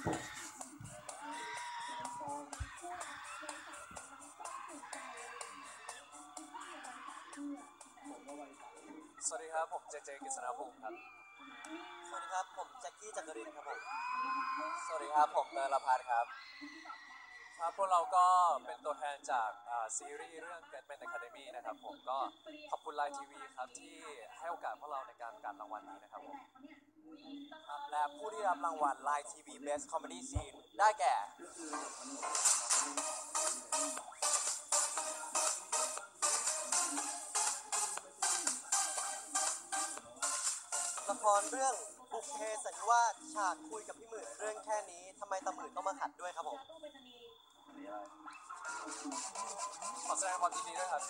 สวัสดีครับ ผมเจเจกฤษณภูมิครับ สวัสดีครับ ผมแจ็คกี้จักรินครับผม สวัสดีครับ ผมเติร์ดลภัสครับ ครับพวกเราก็เป็นตัวแทนจากอ่าซีรีส์เรื่อง Great Men Academy นะครับผมก็ขอบคุณ LINE TV ครับที่ให้โอกาสพวกเราในการประกาศรางวัลนี้นะครับผม ครับและผู้ที่รับรางวัล Line TV Best Comedy Scene ได้แก่ ละครเรื่องบุพเพสันนิวาสฉากคุยกับพี่หมื่นเรื่องแค่นี้ทำไมตาหมื่นต้องมาขัดด้วยครับผม ขอแสดงความยินดีด้วยครับ